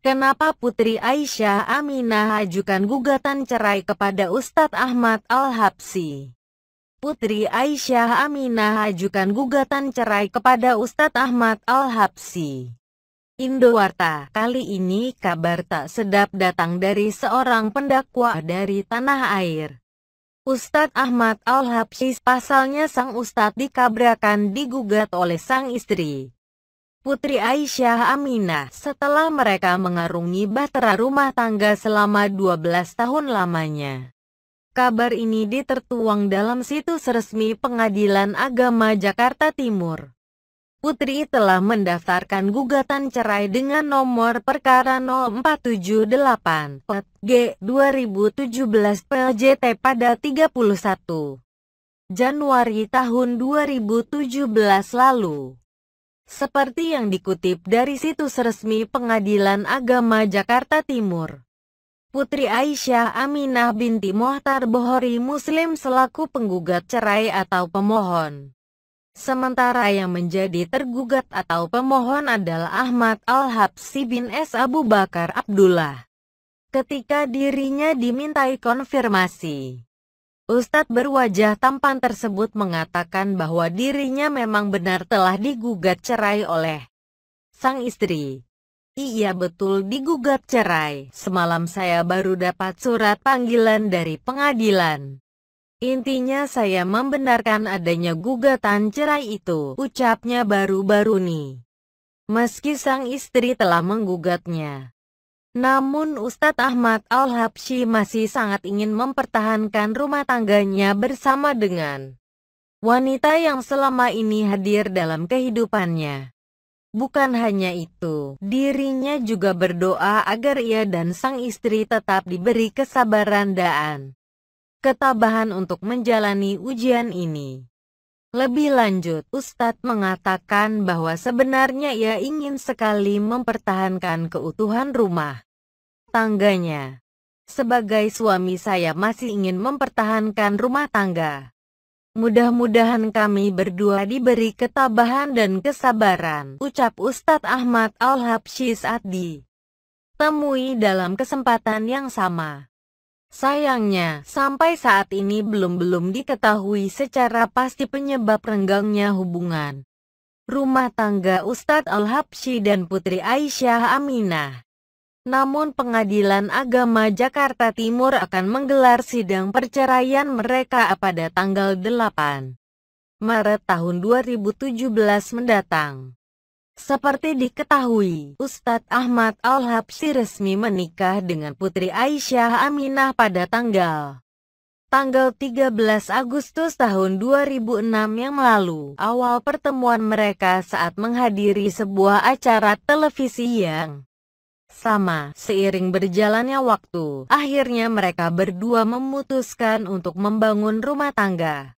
Kenapa Putri Aisyah Aminah ajukan gugatan cerai kepada Ustadz Ahmad Al-Habsi? Putri Aisyah Aminah ajukan gugatan cerai kepada Ustadz Ahmad Al-Habsi. Indowarta, kali ini kabar tak sedap datang dari seorang pendakwa dari tanah air. Ustadz Ahmad Al-Habsi pasalnya sang Ustadz dikabrakan digugat oleh sang istri. Putri Aisyah Aminah setelah mereka mengarungi bahtera rumah tangga selama 12 tahun lamanya. Kabar ini ditertuang dalam situs resmi Pengadilan Agama Jakarta Timur. Putri telah mendaftarkan gugatan cerai dengan nomor perkara 0478 G 2017 PLJT pada 31 Januari tahun 2017 lalu. Seperti yang dikutip dari situs resmi Pengadilan Agama Jakarta Timur. Putri Aisyah Aminah binti Mohtar Bohori Muslim selaku penggugat cerai atau pemohon. Sementara yang menjadi tergugat atau pemohon adalah Ahmad Al-Habsi bin S. Abu Bakar Abdullah. Ketika dirinya dimintai konfirmasi, Ustadz berwajah tampan tersebut mengatakan bahwa dirinya memang benar telah digugat cerai oleh sang istri. Iya betul digugat cerai, semalam saya baru dapat surat panggilan dari pengadilan. Intinya saya membenarkan adanya gugatan cerai itu, ucapnya baru-baru nih. Meski sang istri telah menggugatnya, namun Ustadz Ahmad Al-Habsyi masih sangat ingin mempertahankan rumah tangganya bersama dengan wanita yang selama ini hadir dalam kehidupannya. Bukan hanya itu, dirinya juga berdoa agar ia dan sang istri tetap diberi kesabaran dan ketabahan untuk menjalani ujian ini. Lebih lanjut, Ustadz mengatakan bahwa sebenarnya ia ingin sekali mempertahankan keutuhan rumah tangganya. Sebagai suami saya masih ingin mempertahankan rumah tangga. Mudah-mudahan kami berdua diberi ketabahan dan kesabaran, ucap Ustadz Ahmad Al-Habsyi saat Temui dalam kesempatan yang sama. Sayangnya, sampai saat ini belum-belum diketahui secara pasti penyebab renggangnya hubungan rumah tangga Ustadz Al-Habsyi dan Putri Aisyah Aminah. Namun Pengadilan Agama Jakarta Timur akan menggelar sidang perceraian mereka pada tanggal 8 Maret tahun 2017 mendatang. Seperti diketahui, Ustadz Ahmad Al-Habsi resmi menikah dengan Putri Aisyah Aminah pada tanggal tanggal 13 Agustus tahun 2006 yang lalu. Awal pertemuan mereka saat menghadiri sebuah acara televisi yang sama. Seiring berjalannya waktu, akhirnya mereka berdua memutuskan untuk membangun rumah tangga.